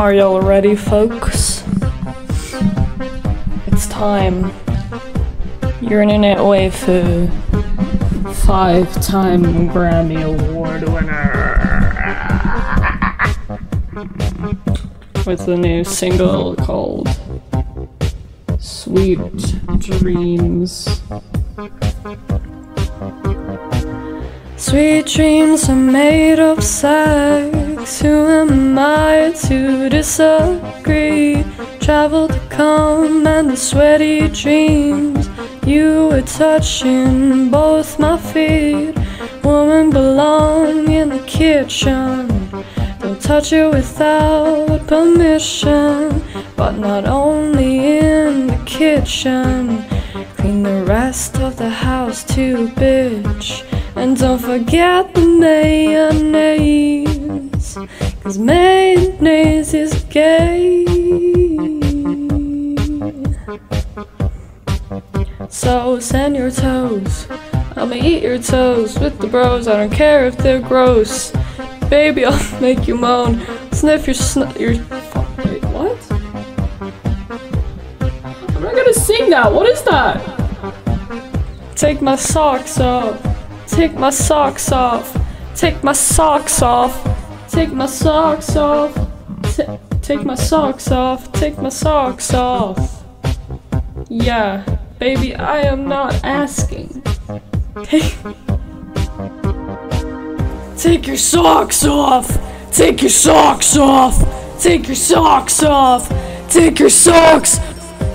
Are y'all ready, folks? It's time. Your internet waifu, five-time Grammy Award winner, with a new single called "Sweet Dreams." Sweet dreams are made of sex. Who am I to disagree? Travel to come and the sweaty dreams. You were touching both my feet. Woman belong in the kitchen. Don't touch it without permission. But not only in the kitchen. Clean the rest of the house too, bitch. And don't forget the mayonnaise. Cause mayonnaise is gay. So send your toes. I'ma eat your toes with the bros. I don't care if they're gross. Baby, I'll make you moan. Sniff your sn- your. Wait, what? I'm not gonna sing that. What is that? Take my socks off. Take my socks off. Take my socks off. Take my socks off. Ta- take my socks off. Take my socks off. Yeah, baby, I am not asking. Take, take your socks off. Take your socks off. Take your socks off. Take your socks.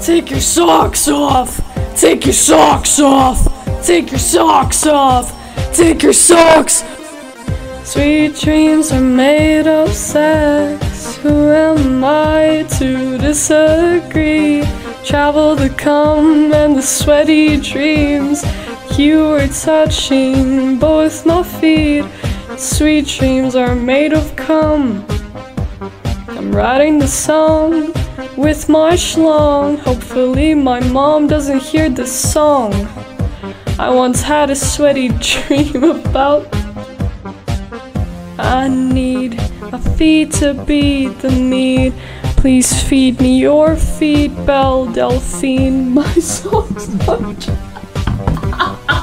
Take your socks off. Take your socks off. Take your socks off. Take your socks. Sweet dreams are made of sex. Who am I to disagree? Travel the come and the sweaty dreams. You were touching both my feet. Sweet dreams are made of cum. I'm writing the song with my schlong. Hopefully, my mom doesn't hear this song. I once had a sweaty dream about. I need a feed to beat the need. Please feed me your feet, Belle Delphine. My song's not.